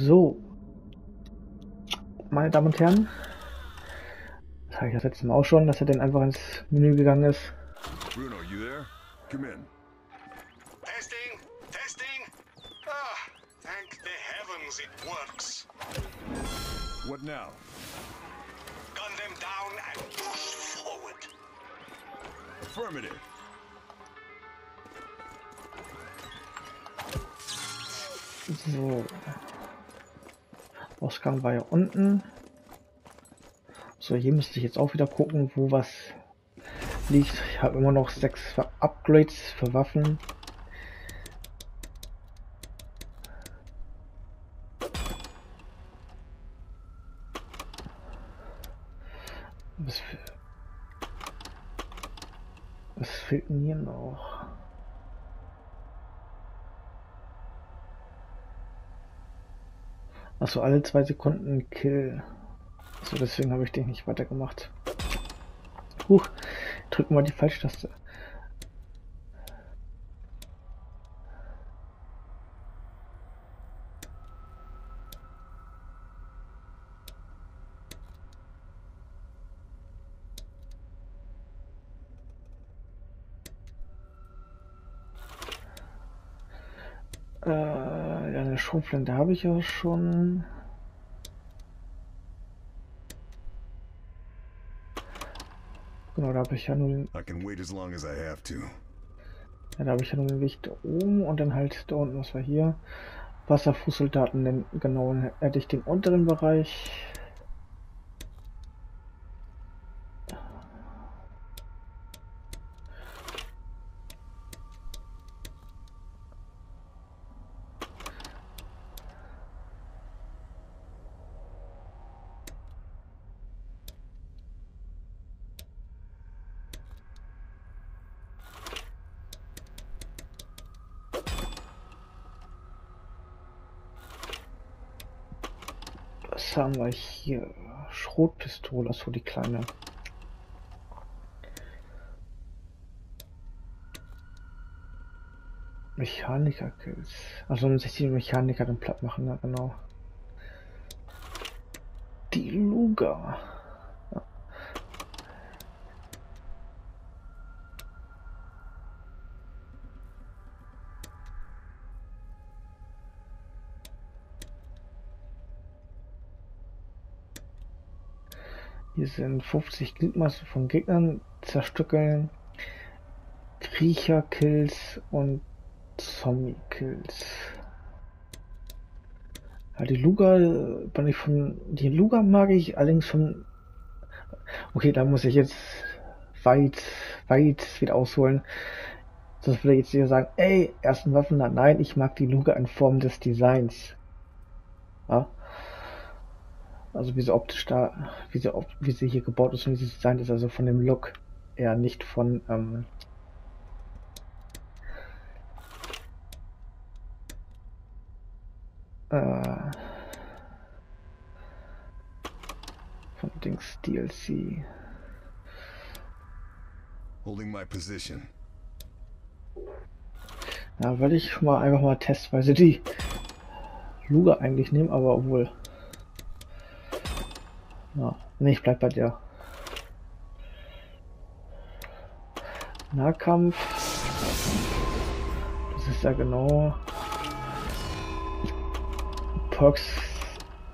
So. Meine Damen und Herren. Das habe ich das letzte Mal auch schon, dass er dann einfach ins Menü gegangen ist. Bruno, you there? Come in. Testing, testing. Ah, thank the heavens it works. What now? Gun them down and push forward. Affirmative. So. Ausgang war ja unten. So, hier müsste ich jetzt auch wieder gucken, wo was liegt. Ich habe immer noch sechs Upgrades für Waffen. Was, was fehlt denn hier noch? Also alle zwei Sekunden Kill. So, deswegen habe ich den nicht weitergemacht. Huch, drücken wir die falsche Taste. Äh, ja, eine Schrotflinte habe ich ja schon. Genau, da habe ich ja nur den, I can wait as long as I have to. ja, da habe ich ja nur den Weg da oben und dann halt da unten, was war hier? Wasserfußsoldaten, denn genau, dann hätte ich den unteren Bereich. Was haben wir hier? Schrotpistole, so die kleine. Mechaniker-Kills. Also um sich die Mechaniker dann platt machen, ja genau. Die Luga. Hier sind 50 Gliedmaßen von Gegnern zerstückeln, Kriecher-Kills und Zombie-Kills. Ja, die Luga, bin ich von, die Luga mag ich allerdings von, okay, da muss ich jetzt weit, weit wieder ausholen. Sonst würde ich jetzt wieder sagen, ey, ersten Waffen, nein, ich mag die Luga in Form des Designs. Ja. Also wie sie optisch da, wie sie, wie sie hier gebaut ist und wie sie designt ist, also von dem Look eher nicht von, ähm, äh, von Dings DLC. Holding my position. Ja, würde ich mal einfach mal testweise die Luga eigentlich nehmen, aber obwohl. Ja, nee, ich bleib bei dir. Nahkampf. Das ist ja genau. Pox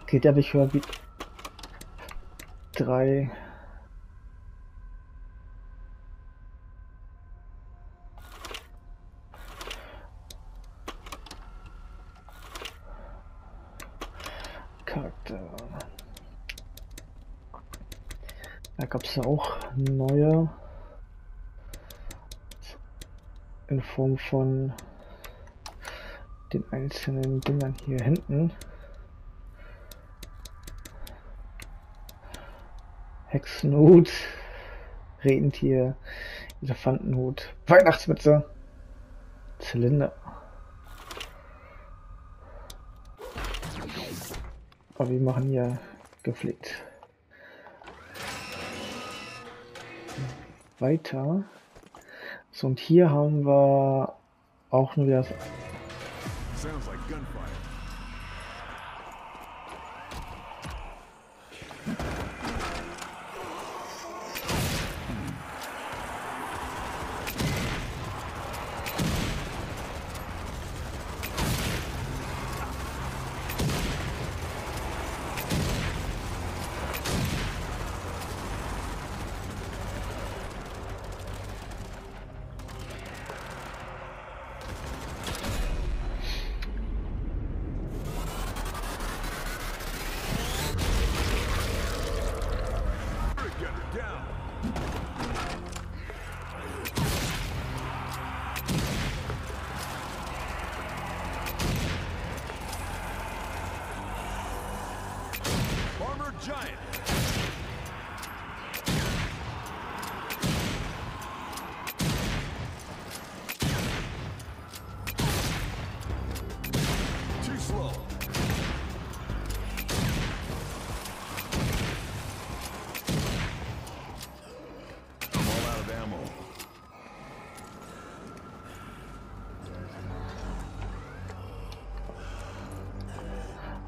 geht ja nicht höher wie 3. Da gab es ja auch neue in Form von den einzelnen Dingern hier hinten. Hexenhut, Rentier, Elefantenhut, Weihnachtsmütze, Zylinder. Aber wir machen hier gepflegt. Weiter. So, und hier haben wir auch nur das Sounds like gunfire.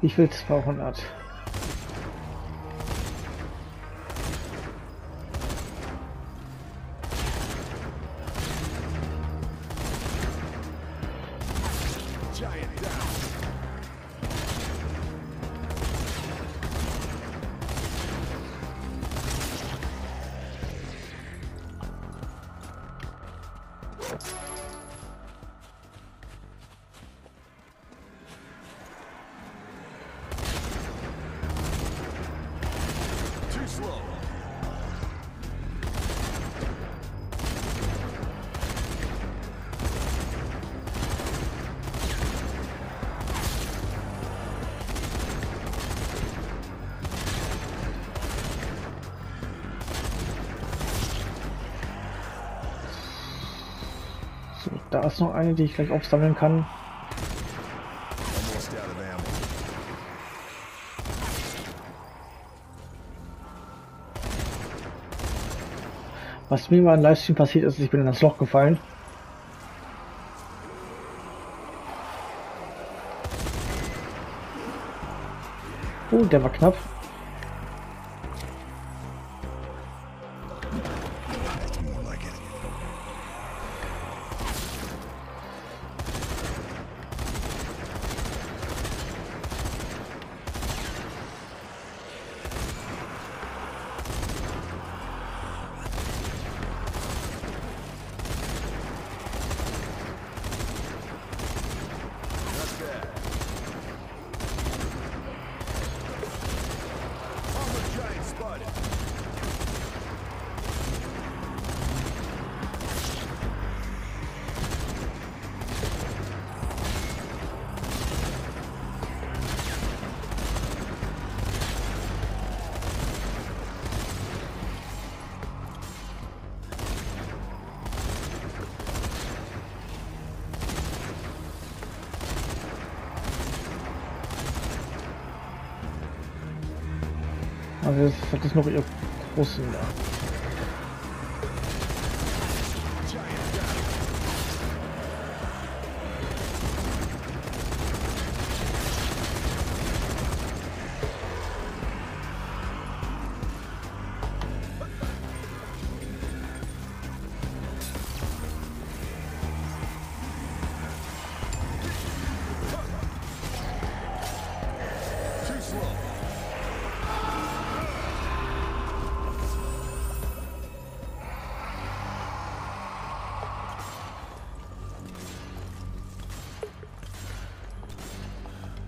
Ich will 200. da ist noch eine, die ich gleich aufsammeln kann. Was mir mal im Livestream passiert ist, ich bin in das Loch gefallen. Oh, der war knapp. Das hat das noch ihr großen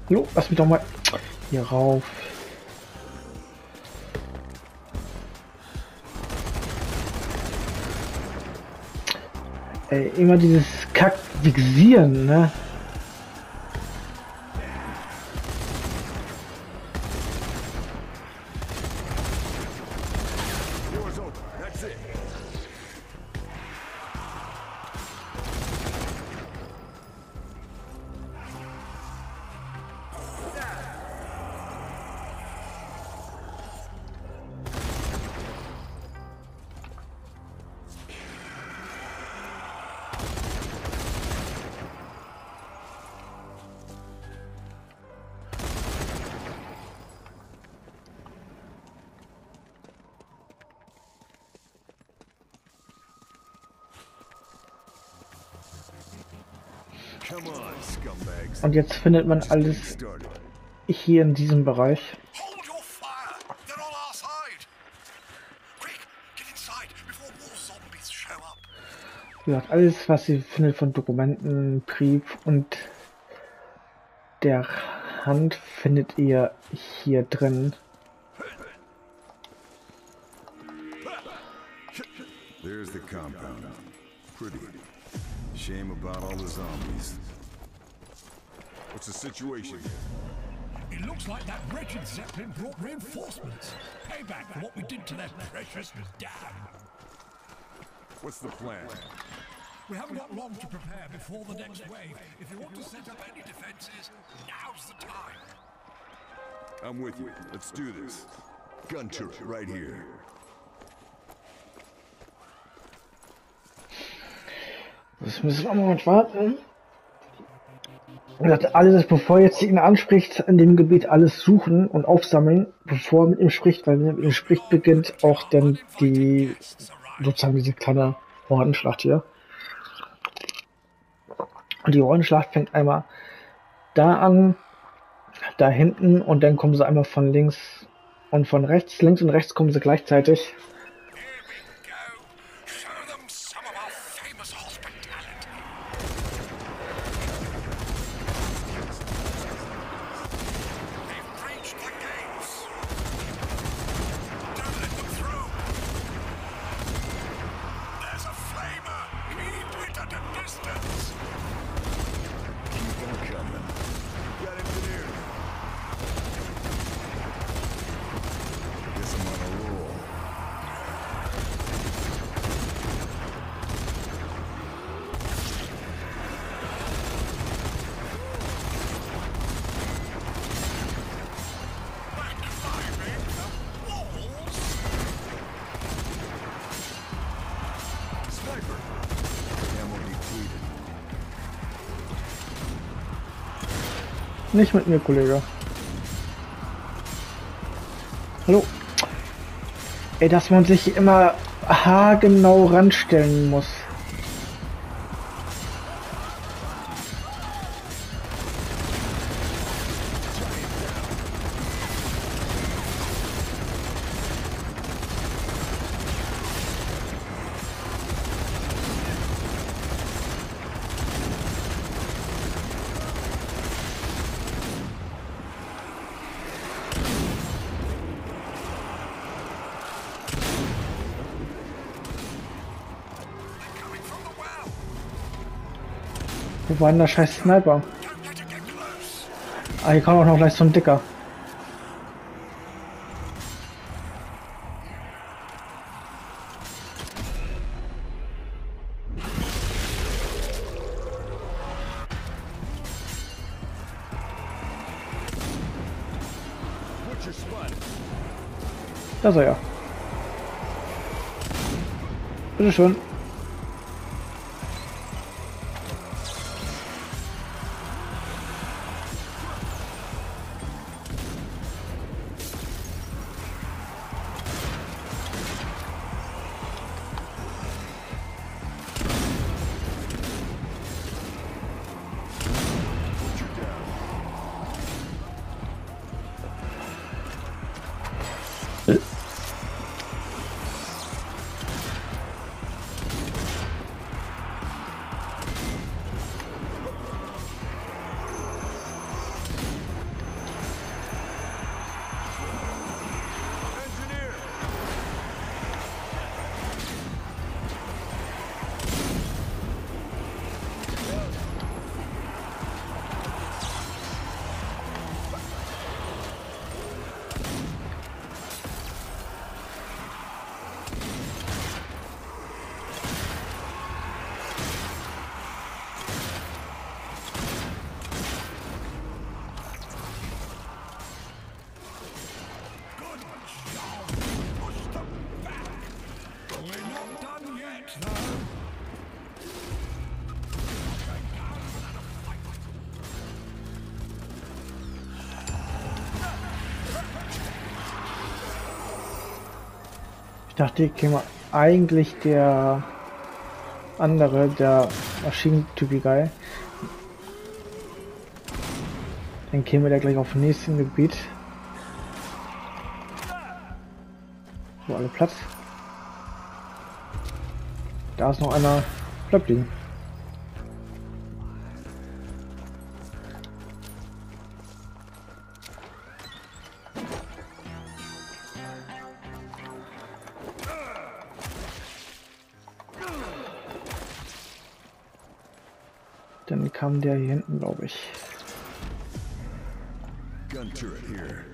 Jo, lass mich doch mal hier rauf. Ey, immer dieses Kack-Dixieren, ne? Doors open. That's it. Und jetzt findet man alles hier in diesem Bereich. Gesagt, alles, was sie findet von Dokumenten, Brief und der Hand, findet ihr hier drin. There's the compound. Pretty. Shame about all the zombies. What's the situation? It looks like that wretched Zeppelin brought reinforcements. Payback for what we did to their precious dam. What's the plan? We haven't got long to prepare before the next wave. If you want to set up any defenses, now's the time. I'm with you. Let's do this. Gun turret right here. Das müssen wir mal warten. Ich dachte, alles, bevor jetzt ihn anspricht, in dem Gebiet alles suchen und aufsammeln, bevor er mit ihm spricht, weil wenn er mit ihm spricht, beginnt auch dann die, sozusagen diese kleine Hordenschlacht hier. Und die Hordenschlacht fängt einmal da an, da hinten und dann kommen sie einmal von links und von rechts. Links und rechts kommen sie gleichzeitig. Nicht mit mir, Kollege. Hallo. Ey, dass man sich immer haargenau ranstellen muss. Wo war denn der scheiß Sniper? Ah, hier kommt auch noch gleich so ein Dicker. Da ist er ja. Bitteschön. Dachte, hier käme eigentlich der andere, der Maschinentypi Guy. Dann käme der gleich auf nächsten Gebiet. So, alle Platz. Da ist noch einer. Bleibt liegen. Glaube ich. Gun turret here.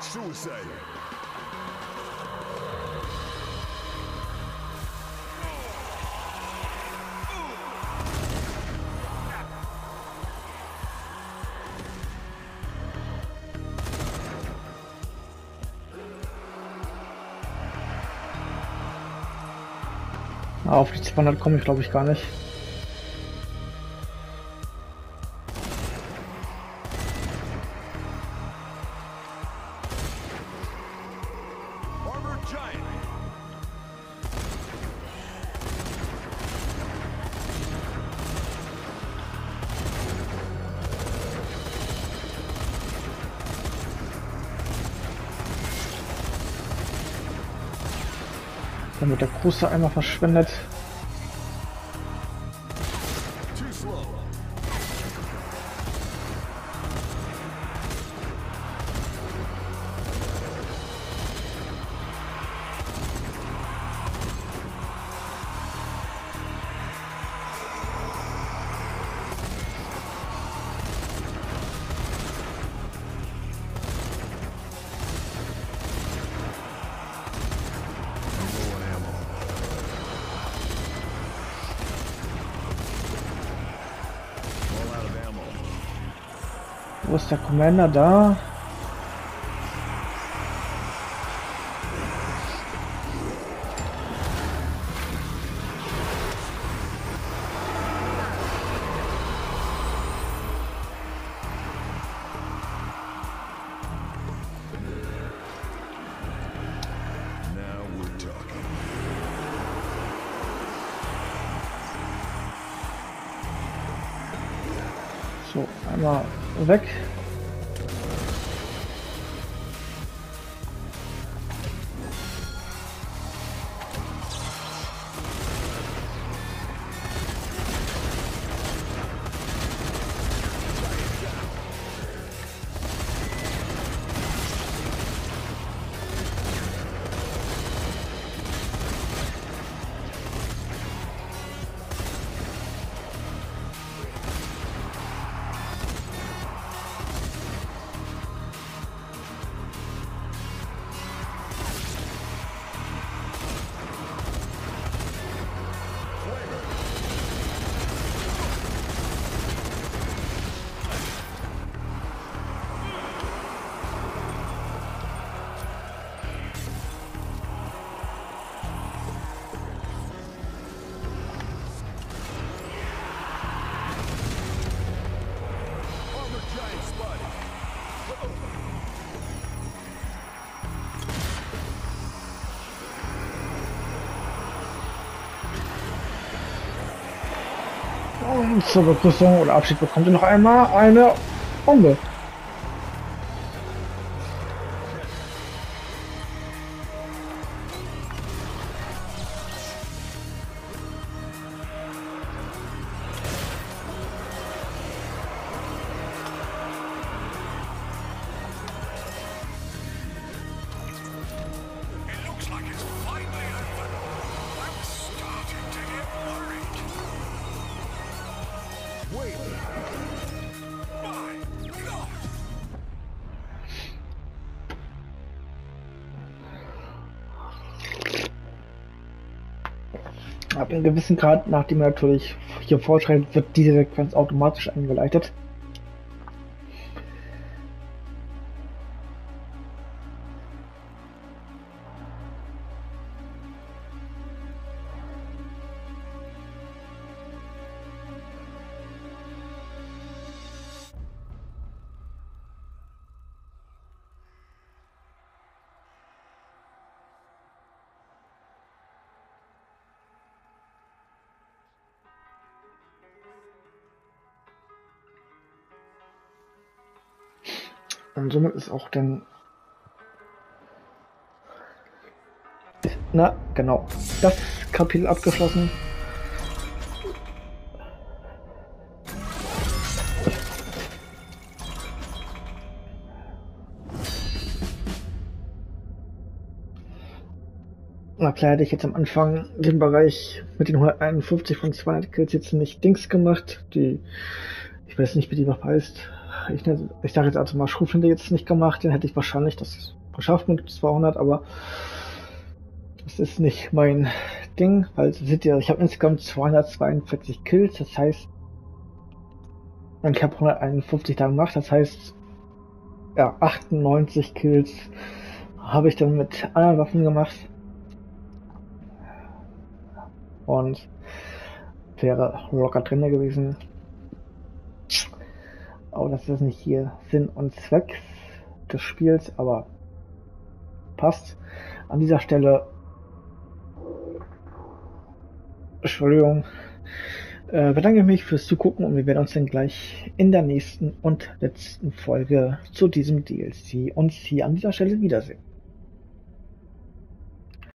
Suicide. Auf die 200 komme ich glaube ich gar nicht. Große einmal verschwendet. Wo ist der Commander da? So, einmal weg. Und zur Begrüßung oder Abschied bekommt ihr noch einmal eine Bombe. Ab einem gewissen Grad, nachdem er natürlich hier fortschreitet, wird diese Sequenz automatisch eingeleitet. Und somit ist auch dann... Na, genau. Das Kapitel abgeschlossen. Na klar hätte ich jetzt am Anfang den Bereich mit den 151 von 200 Kills jetzt nicht Dings gemacht. Die, ich weiß nicht, wie die noch heißt. Ich, ich sage jetzt also mal Schrufende jetzt nicht gemacht, dann hätte ich wahrscheinlich das geschafft mit 200, aber das ist nicht mein Ding, weil seht ihr, ich habe insgesamt 242 Kills, das heißt, ich habe 151 da gemacht, das heißt, ja, 98 Kills habe ich dann mit anderen Waffen gemacht. Und wäre locker drin gewesen. Aber das ist nicht hier Sinn und Zweck des Spiels, aber passt. An dieser Stelle Entschuldigung. Äh, bedanke mich fürs Zugucken und wir werden uns dann gleich in der nächsten und letzten Folge zu diesem DLC uns hier an dieser Stelle wiedersehen.